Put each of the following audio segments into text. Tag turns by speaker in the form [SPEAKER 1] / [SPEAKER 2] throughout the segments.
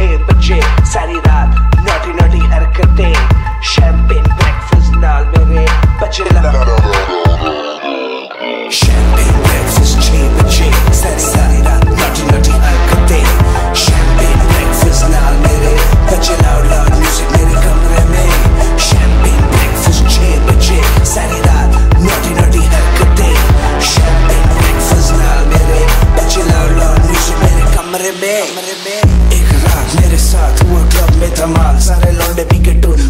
[SPEAKER 1] chair, but yeah, कमरे में। एक रात मेरे साथ हुआ क्लब में धमाल सारे लौंडे पी टूट।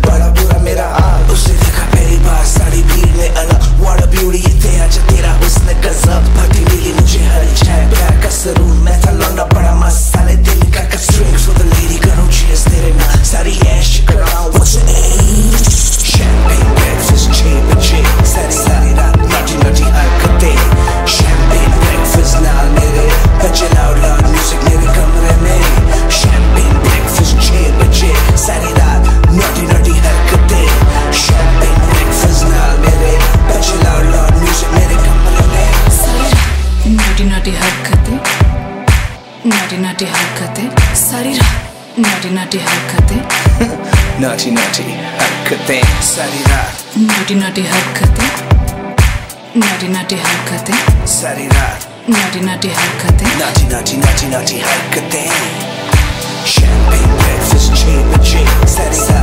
[SPEAKER 1] नाटी हरकते नाटी नाटी हरकते सारी रात
[SPEAKER 2] नाटी नाटी हरकते। नाटी नाटी हरकते सारी रात। नाटी नाटी हरकते
[SPEAKER 1] नाटी नाटी हरकते। सारी रात।
[SPEAKER 2] नाटी नाटी हरकते। नाटी नाटी नाटी नाटी हरकते।
[SPEAKER 1] शैंपेन ब्रेकफास्ट चेन चेन सारी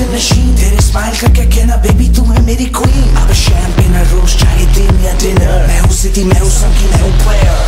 [SPEAKER 1] से नशीन, तेरे स्माइल करके कहना बेबी तू है मेरी क्वीन अब शैम्पेन रोज चाहे दिन या डिनर मैं हूँ सिटी मैं हूँ सबकी मैं हूँ प्लेयर